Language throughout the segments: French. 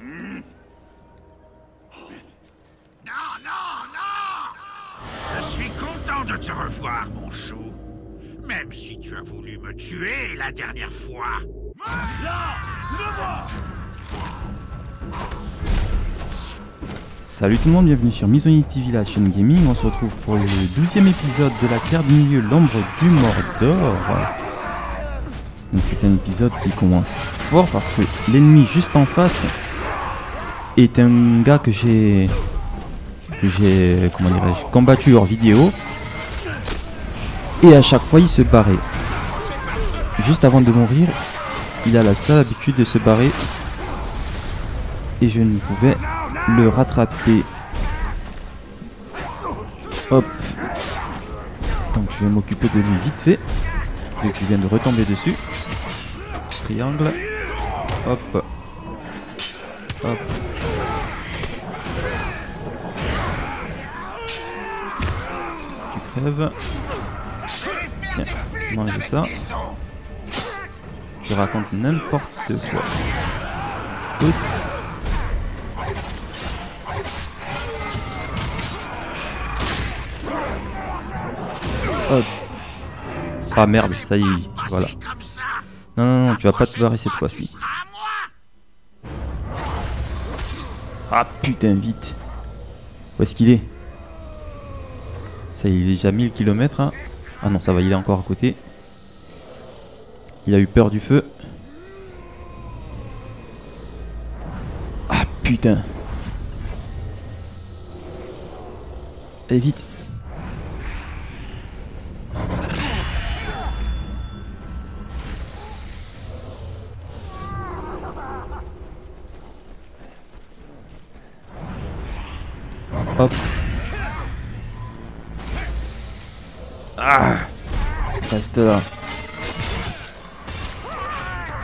Hmm. Non, non, non Je suis content de te revoir, mon chou. Même si tu as voulu me tuer la dernière fois. Là Salut tout le monde, bienvenue sur Misonix TV, la chaîne gaming. On se retrouve pour le 12 épisode de la carte du milieu, l'ombre du Mordor. Donc c'est un épisode qui commence fort parce que l'ennemi juste en face est un gars que j'ai que j'ai comment dirais-je combattu hors vidéo et à chaque fois il se barrait. Juste avant de mourir, il a la sale habitude de se barrer et je ne pouvais le rattraper. Hop. Donc je vais m'occuper de lui vite fait. Vu qu'il vient de retomber dessus. Triangle. Hop. Hop. Tu crèves. Tiens, mange ça. Tu racontes n'importe quoi. Pousse. Hop. Ah merde, ça y est, voilà. Non, non, non, tu vas pas te barrer cette fois-ci. Ah putain, vite. Où est-ce qu'il est? Ça il est déjà 1000 km. Hein. Ah non, ça va, il est encore à côté. Il a eu peur du feu. Ah putain. Allez, vite. Hop. Ah Reste là.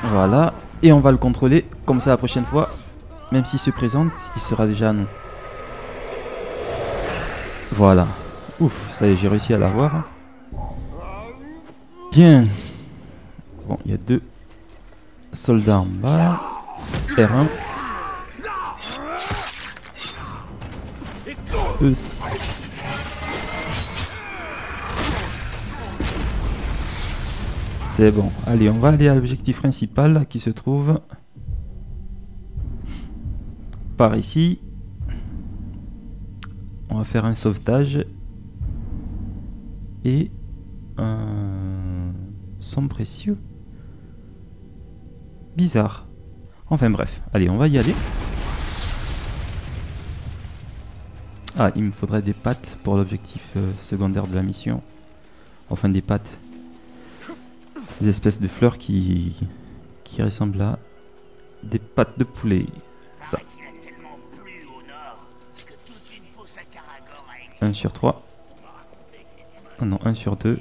Voilà. Et on va le contrôler. Comme ça la prochaine fois, même s'il se présente, il sera déjà non. Voilà. Ouf, ça y est, j'ai réussi à l'avoir. Bien. Bon, il y a deux soldats en bas. R1. Eus. C'est bon. Allez, on va aller à l'objectif principal qui se trouve par ici. On va faire un sauvetage et un son précieux. Bizarre. Enfin bref, allez, on va y aller. Ah, il me faudrait des pattes pour l'objectif euh, secondaire de la mission. Enfin, des pattes. Des espèces de fleurs qui, qui ressemblent à des pattes de poulet. Ça. 1 sur 3. Ah non, 1 sur 2.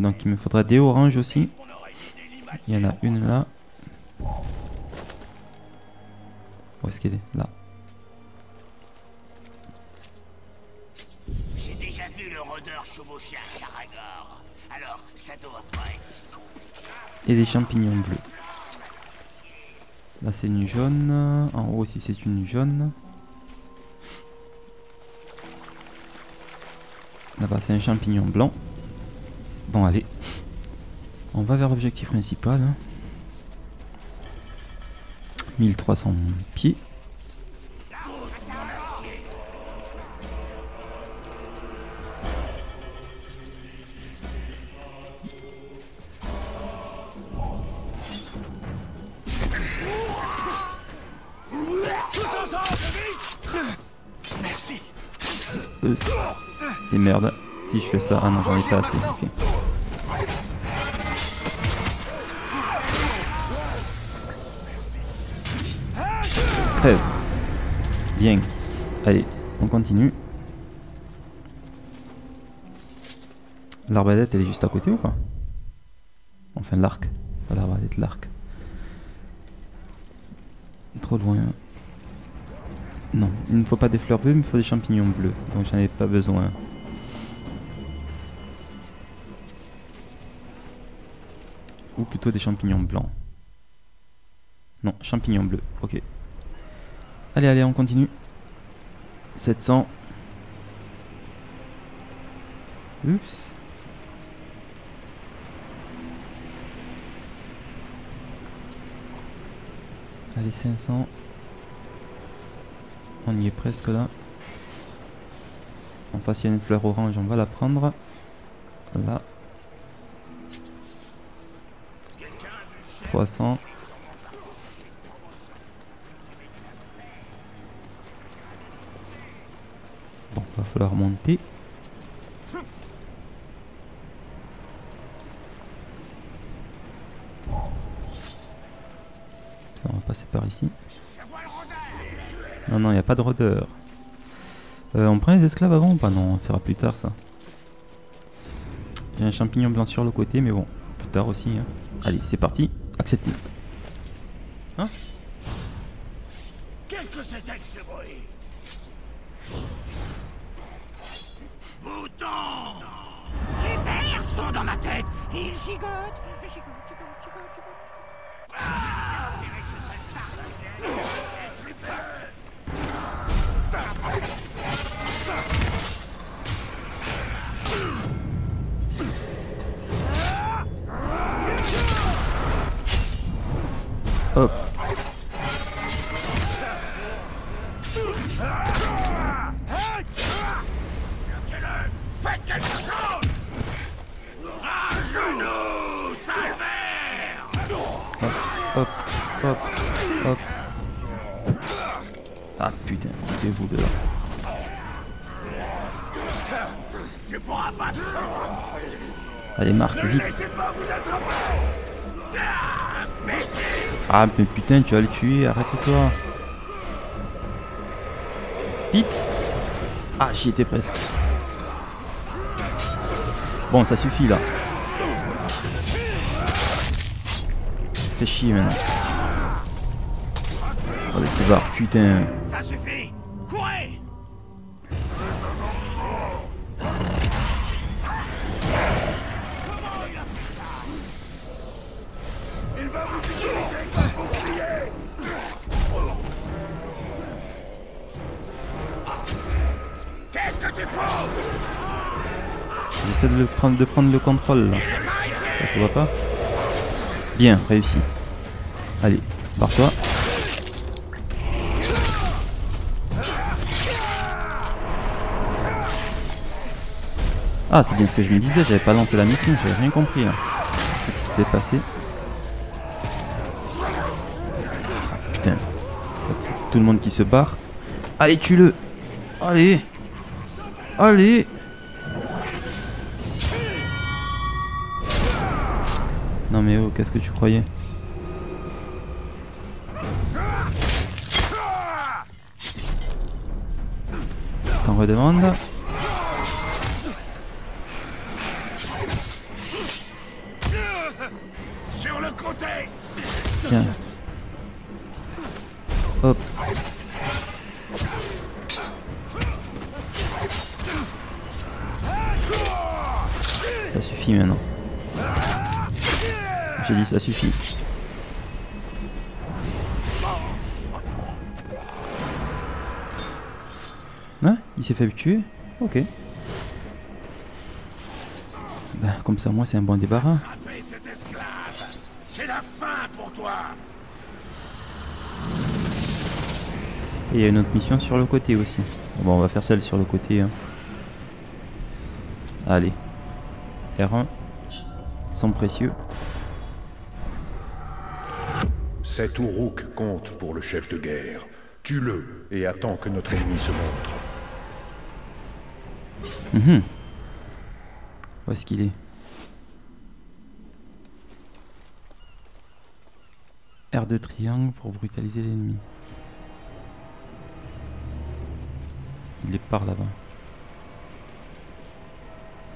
Donc il me faudra des oranges aussi. Il y en a une là. Où est-ce qu'elle est? Là. Et des champignons bleus. Là c'est une jaune, en haut aussi c'est une jaune. Là-bas c'est un champignon blanc. Bon allez, on va vers l'objectif principal. hein. 1300 pieds. Merci. Euh, et merde, si je fais ça, ah non j'en ai pas assez. ok. Crève. Bien. Allez, on continue. L'arbalète elle est juste à côté ou pas? Enfin l'arc. Pas l'arbalète, l'arc. Trop loin. Non, il ne faut pas des fleurs bleues, il me faut des champignons bleus. Donc j'en ai pas besoin. Ou plutôt des champignons blancs. Non, champignons bleus. Ok. Allez, allez, on continue. 700. Oups. Allez, 500. On y est presque là. En face, il y a une fleur orange, on va la prendre. Là. 300. Bon, va falloir monter. Ça, on va passer par ici. Non, non, il n'y a pas de rôdeur. Euh, on prend les esclaves avant ou pas? Non, on fera plus tard ça. J'ai un champignon blanc sur le côté, mais bon, plus tard aussi. hein. Allez, c'est parti. Accepté. Qu'est-ce que c'était que ce bruit? Bouton Les vers sont dans ma tête ils gigotent, Hop. Hop, hop, hop. Ah putain, c'est vous de là. Allez, Marc, vite. Ah, mais putain, tu vas le tuer, arrête-toi. Vite. Ah, j'y étais presque. Bon, ça suffit là. Fais chier maintenant. Oh, laissez voir, putain. Ça suffit J'essaie de, prendre, de prendre le contrôle là. Ça se voit pas Bien, réussi. Allez, barre-toi. Ah, c'est bien ce que je me disais, j'avais pas lancé la mission, j'avais rien compris. Là. Ce qui s'était passé. Ah, putain. Tout le monde qui se barre. Allez, tue-le Allez Allez. Non mais oh, qu'est-ce que tu croyais? T'en redemandes Ça suffit maintenant. J'ai dit ça suffit. Hein Il s'est fait tuer Ok. Ben, comme ça, moi, c'est un bon débarras. Et il y a une autre mission sur le côté aussi. Bon, on va faire celle sur le côté. hein. Allez. R1. Sont précieux. Cet Uruk compte pour le chef de guerre. Tue-le et attends que notre ennemi se montre. Mhm. Où est-ce qu'il est? R de triangle pour brutaliser l'ennemi. Il est par là-bas.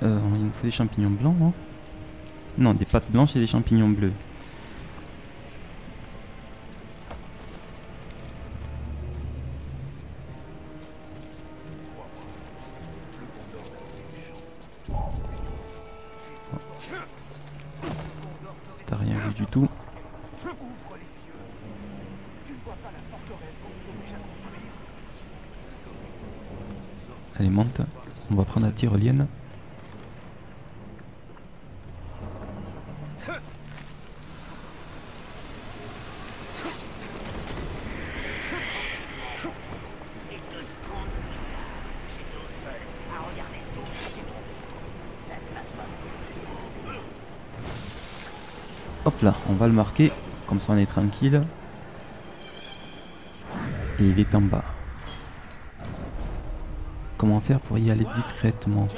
Euh, il nous faut des champignons blancs, non? Des pâtes blanches et des champignons bleus. T'as rien vu du tout. Allez, monte. On va prendre la tyrolienne. là, on va le marquer. Comme ça, on est tranquille. Et il est en bas. Comment faire pour y aller discrètement.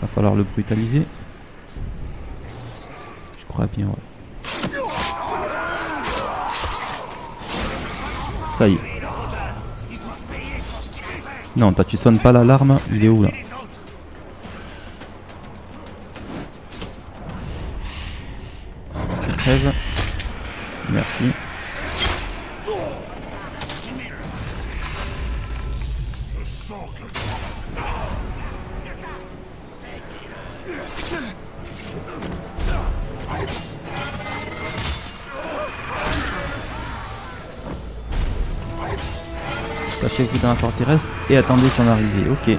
Va falloir le brutaliser. Je crois bien, ouais. Ça y est. Non, toi tu sonnes pas l'alarme, il est où là? Et attendez son arrivée. Ok.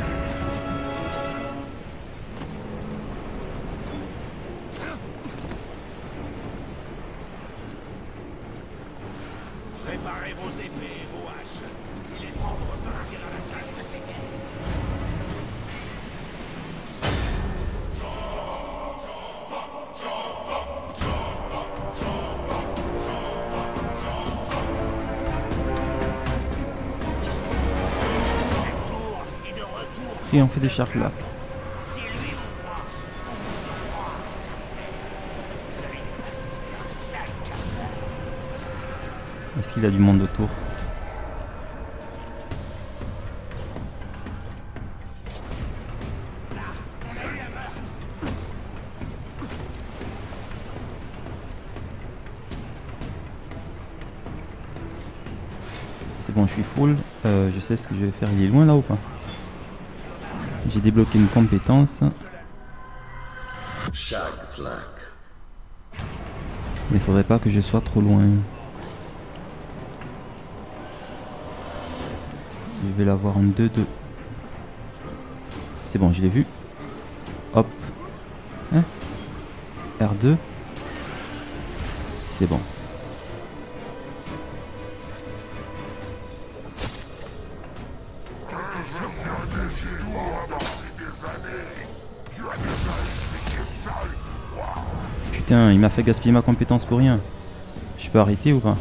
On fait des charclates. Est-ce qu'il a du monde autour? C'est bon, je suis full. Euh, je sais ce que je vais faire. Il est loin là ou pas? J'ai débloqué une compétence. Mais faudrait pas que je sois trop loin. Je vais l'avoir en 2-2. C'est bon, je l'ai vu. Hop. Hein? R2. C'est bon. Putain, il m'a fait gaspiller ma compétence pour rien. Je peux arrêter ou pas?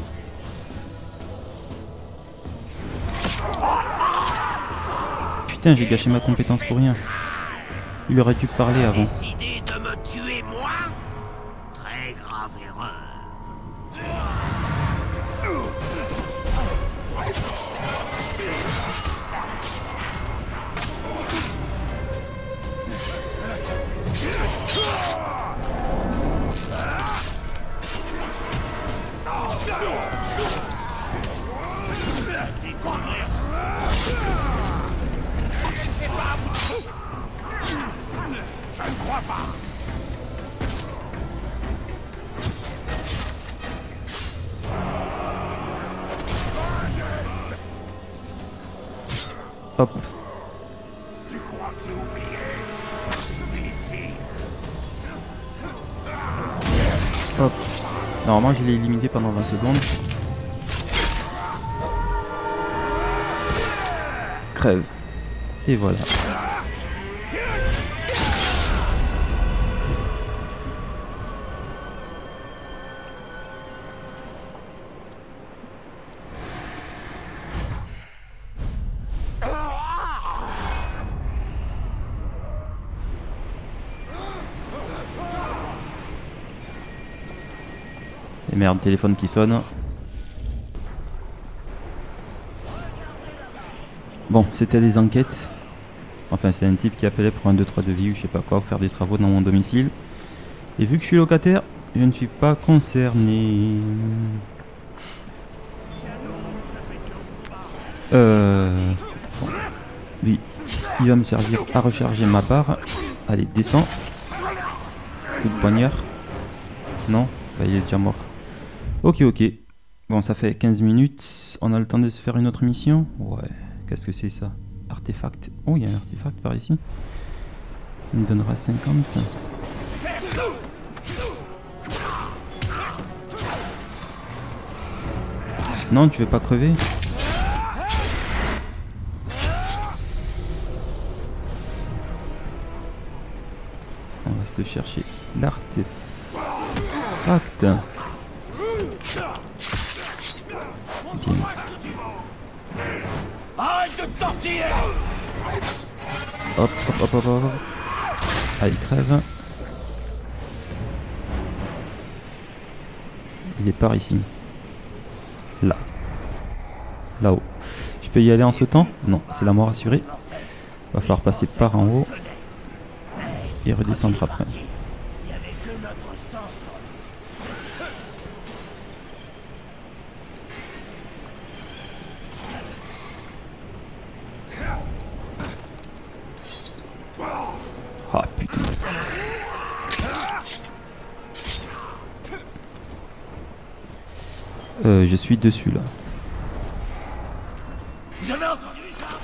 Putain, j'ai gâché ma compétence pour rien. Il aurait dû parler avant. une seconde. Crève. Et voilà. Merde, téléphone qui sonne. Bon, c'était des enquêtes. Enfin, c'est un type qui appelait pour un 2-3 de vie ou je sais pas quoi, faire des travaux dans mon domicile. Et vu que je suis locataire, je ne suis pas concerné. Euh. Lui, il va me servir à recharger ma barre. Allez, descends. Coup de poignard. Non, bah, il est déjà mort. Ok, ok. Bon, ça fait 15 minutes. On a le temps de se faire une autre mission Ouais, qu'est-ce que c'est ça? Artefact. Oh, il y a un artefact par ici. Il me donnera 50. Non, tu veux pas crever? On va se chercher l'artefact. Hop, hop, hop, hop, hop. Ah, il crève. Il est par ici. Là. Là-haut. Je peux y aller en sautant? Non, c'est la mort assurée. Va falloir passer par en haut. Et redescendre après. Ah putain. Euh, je suis dessus là. J'avais entendu ça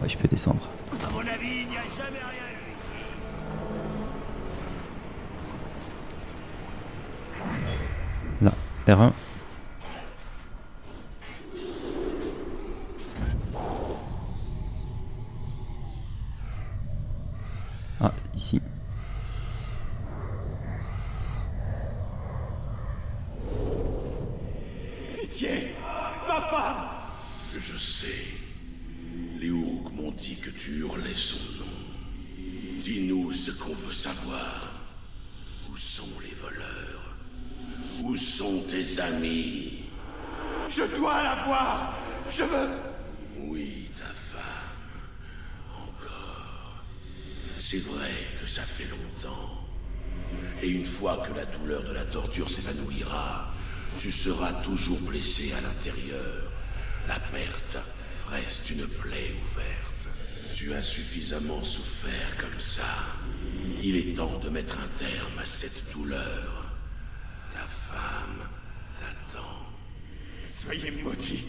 Ouais, je peux descendre. À mon avis, il n'y a jamais rien eu ici. Là, R1. Ah, ici. Pitié Ma femme Je sais. Les Uruk m'ont dit que tu hurlais son nom. Dis-nous ce qu'on veut savoir. Où sont les voleurs Où sont tes amis Je dois la voir Je veux... Oui, ta femme. Encore. C'est vrai que ça fait longtemps. Et une fois que la douleur de la torture s'évanouira, tu seras toujours blessé à l'intérieur. La perte reste une plaie ouverte. Tu as suffisamment souffert comme ça. Il est temps de mettre un terme à cette douleur. Ta femme t'attend. Soyez maudits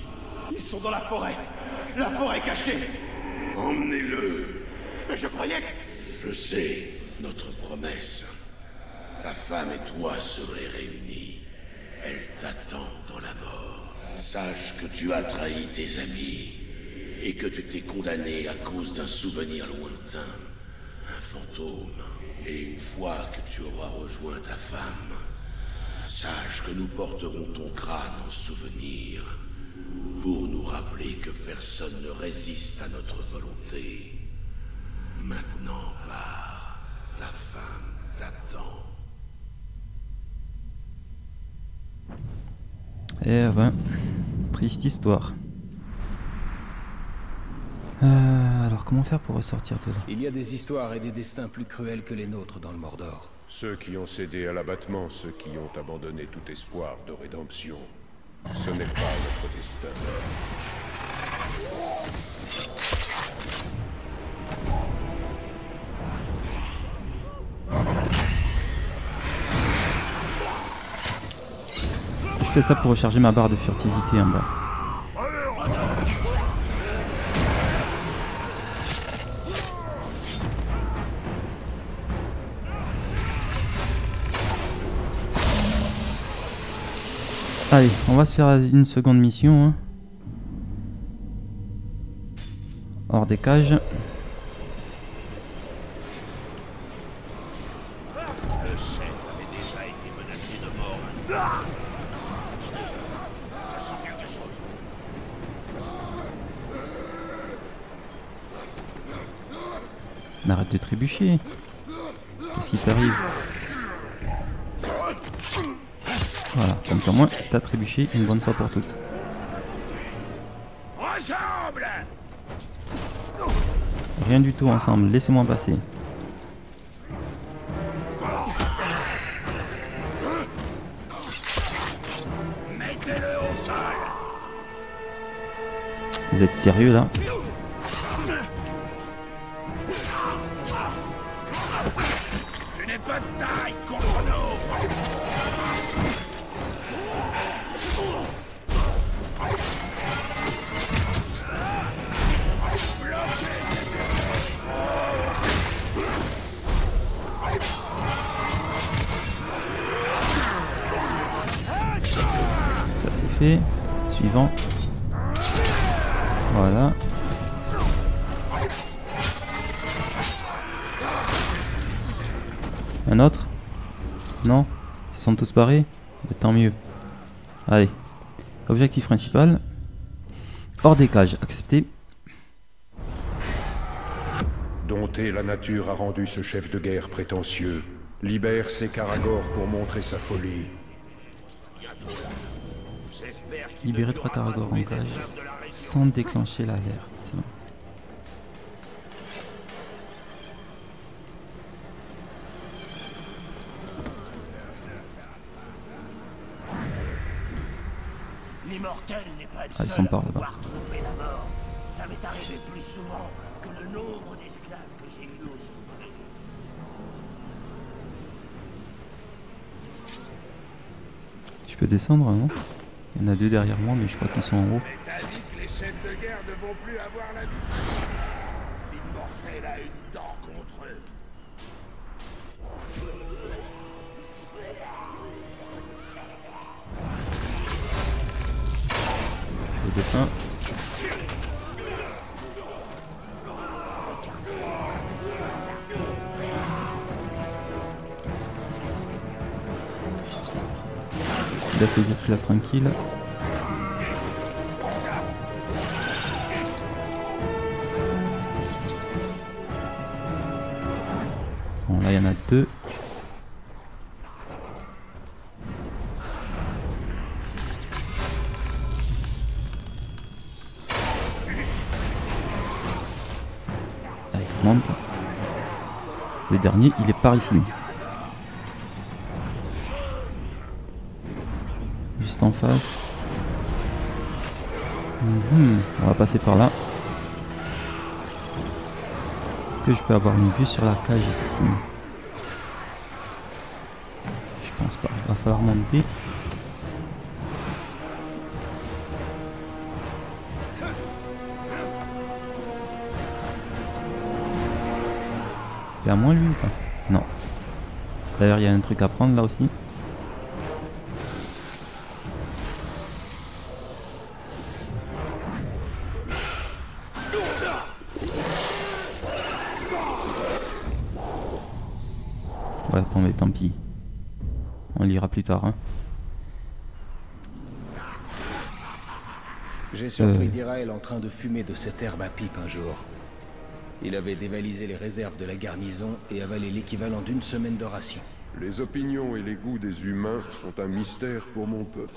Ils sont dans la forêt La forêt cachée Emmenez-le. Mais je croyais que... Je sais notre promesse. Ta femme et toi serez réunis. Elle t'attend dans la mort. Sache que tu as trahi tes amis et que tu t'es condamné à cause d'un souvenir lointain, un fantôme. Et une fois que tu auras rejoint ta femme, sache que nous porterons ton crâne en souvenir pour nous rappeler que personne ne résiste à notre volonté. Maintenant, pars. Ta femme t'attend. Eh ben, triste histoire. Euh, alors comment faire pour ressortir de là? Il y a des histoires et des destins plus cruels que les nôtres dans le Mordor. Ceux qui ont cédé à l'abattement, ceux qui ont abandonné tout espoir de rédemption. Ce n'est pas notre destin. Je fais ça pour recharger ma barre de furtivité en bas. Allez, on va se faire une seconde mission. hein. Hors des cages. Le chef avait déjà été menacé de mort. Je sens quelque chose. Qu'est-ce qui t'arrive Voilà, comme ça, moi, t'as trébuché une bonne fois pour toutes. Rien du tout ensemble, laissez-moi passer. Vous êtes sérieux là? Se Tant mieux. Allez. Objectif principal. Hors des cages, accepté. Dompter la nature a rendu ce chef de guerre prétentieux. Libère ses Karagor pour montrer sa folie. Libérer trois Karagor en cage sans déclencher l'alerte. L'immortel n'est pas le Ah, ils seul sont à par là-bas. pouvoir tromper la mort. Ça m'est arrivé plus souvent que le nombre d'esclaves que j'ai eu au souffrir. Je peux descendre, non? Il y en a deux derrière moi, mais je crois qu'ils sont en haut. Le défunt. Il ses esclaves tranquilles. Bon, là, il y en a deux. Dernier, il est par ici. Juste en face. Mhm, On va passer par là. Est-ce que je peux avoir une vue sur la cage ici? Je pense pas. Il va falloir monter. A moins lui ou pas? Non. D'ailleurs, il y a un truc à prendre là aussi. Ouais, bon, mais tant pis. On lira plus tard. Hein. J'ai surpris Euh. En train de fumer de cette herbe à pipe un jour. Il avait dévalisé les réserves de la garnison et avalé l'équivalent d'une semaine de ration. Les opinions et les goûts des humains sont un mystère pour mon peuple.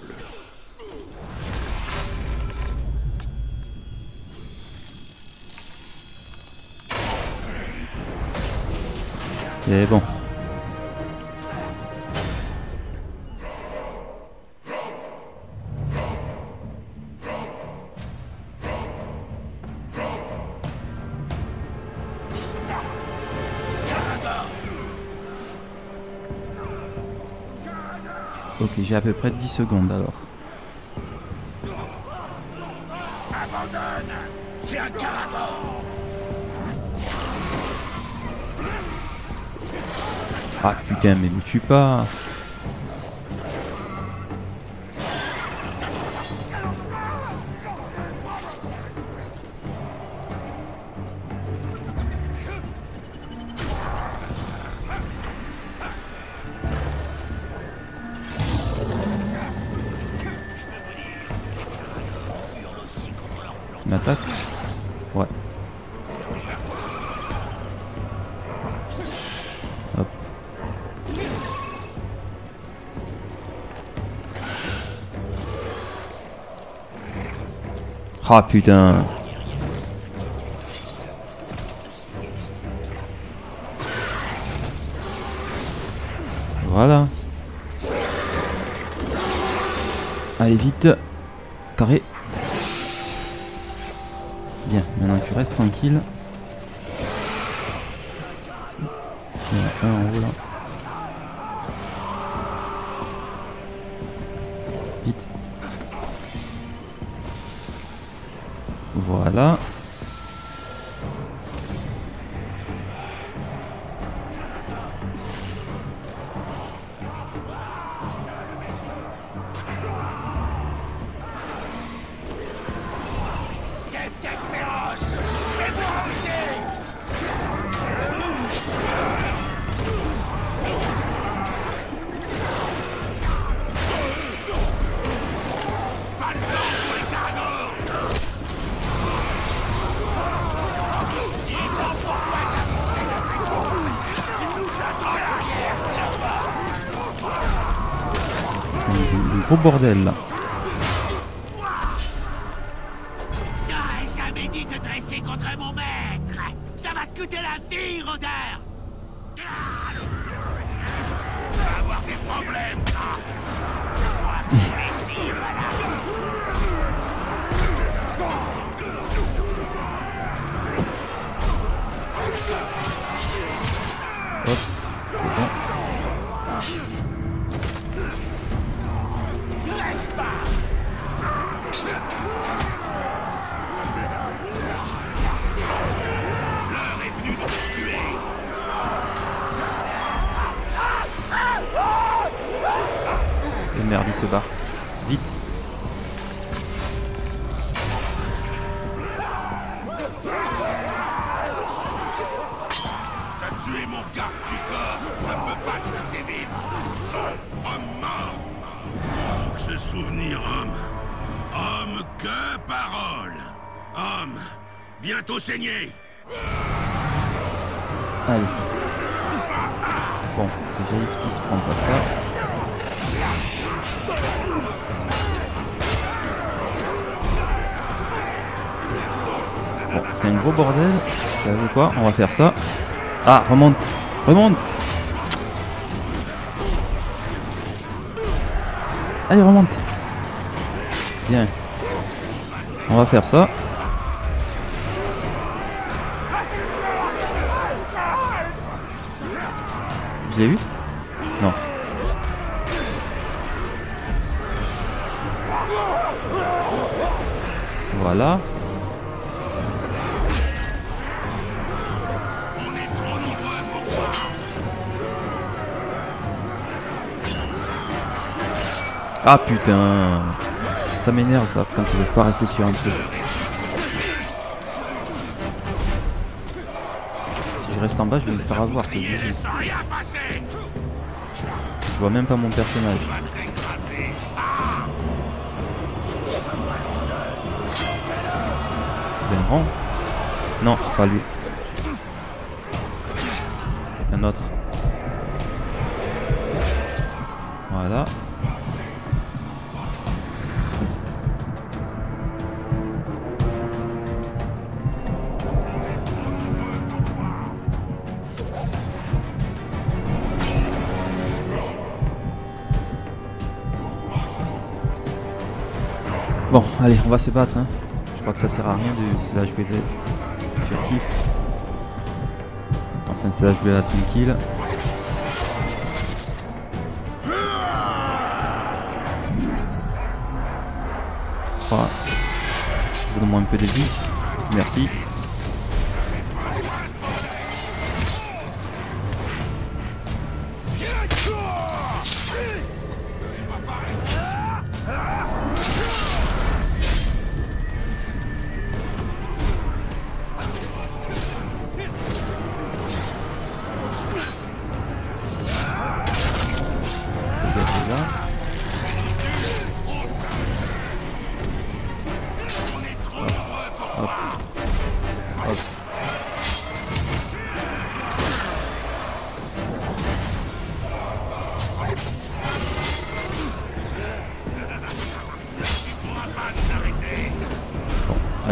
C'est bon. J'ai à peu près 10 secondes alors. Ah putain, mais le tue pas Ah putain Voilà. Allez vite. Carré. Bien, maintenant tu restes tranquille. Bordel. T'as tué mon garde du corps. Je ne peux pas te laisser vivre. Homme mort. Ce souvenir, homme. Homme que parole. Homme. Bientôt saigné. Gros bordel. Vous savez quoi On va faire ça. Ah, remonte Remonte Allez, remonte Bien. On va faire ça. Je l'ai eu Non. Voilà. Ah putain Ça m'énerve ça quand tu veux pas rester sur un truc. Si je reste en bas, je vais me faire avoir, c'est. Je vois même pas mon personnage. Benran? Non, pas lui. Bon, allez, on va se battre. Hein. Je crois que ça sert à rien de, la jouer furtif. Enfin, c'est la jouer à la tranquille. Donne-moi un peu de vie. Merci.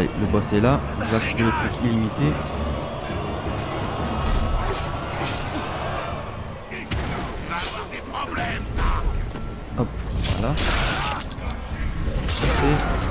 Allez, le boss est là. Je vais activer le truc illimité. Hop, voilà. Et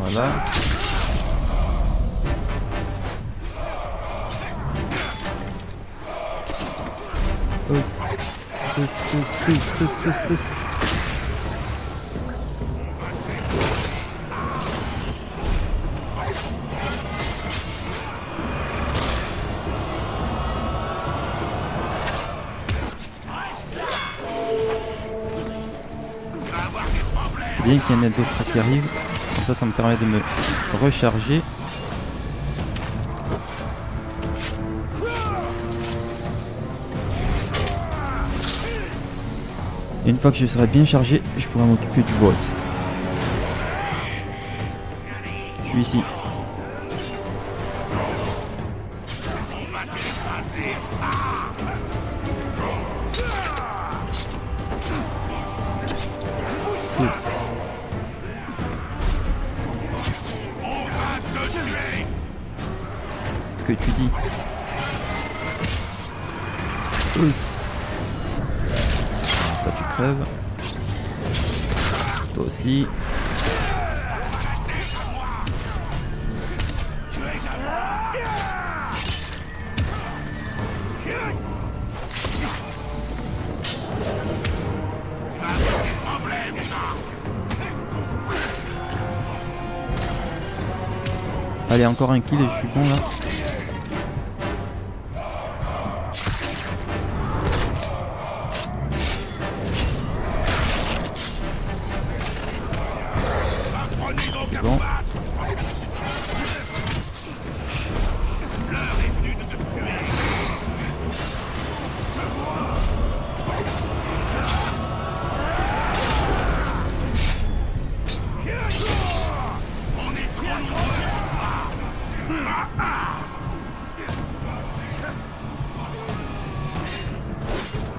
Voilà. Oh. Pousse, pousse, pousse, pousse, pousse, pousse. Qu'il y en ait d'autres qui arrivent. Ça, ça me permet de me recharger. Et une fois que je serai bien chargé, je pourrai m'occuper du boss. Je suis ici. Pousse. Toi tu crèves. Toi aussi. Allez, encore un kill et je suis bon là.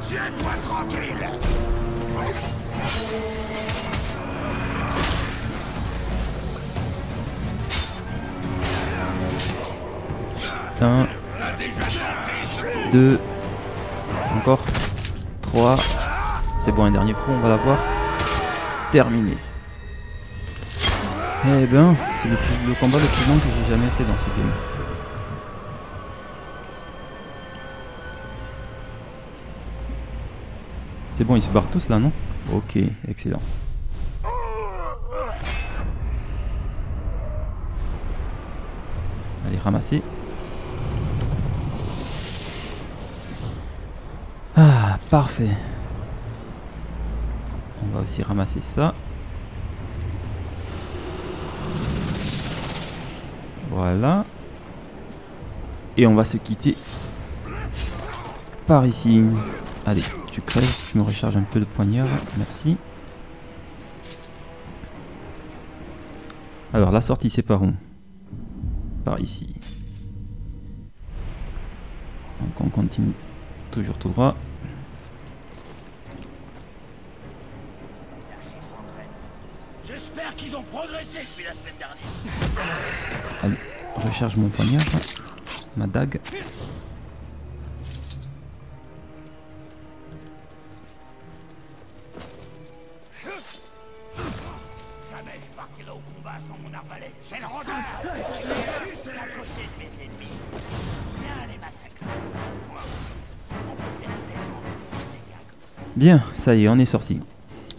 Tiens-toi tranquille Un, deux, encore trois. C'est bon, un dernier coup, on va l'avoir. Terminé. Eh ben, c'est le, le combat le plus long que j'ai jamais fait dans ce game. C'est bon, ils se barrent tous là, non? Ok, excellent. Allez, ramasser. Ah, parfait. On va aussi ramasser ça. Voilà. Et on va se quitter par ici. Allez, tu crèves, je me recharge un peu de poignard, merci. Alors, la sortie, c'est par où? Par ici. Donc on continue toujours tout droit. J'espère qu'ils ont progressé depuis la semaine dernière. Allez, recharge mon poignard, ma dague. Bien, ça y est, on est sorti.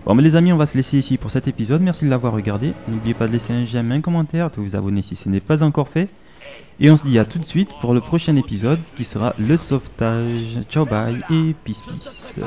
Bon, mais les amis, on va se laisser ici pour cet épisode. Merci de l'avoir regardé. N'oubliez pas de laisser un j'aime, un commentaire, de vous abonner si ce n'est pas encore fait. Et on se dit à tout de suite pour le prochain épisode qui sera le sauvetage. Ciao, bye et peace, peace.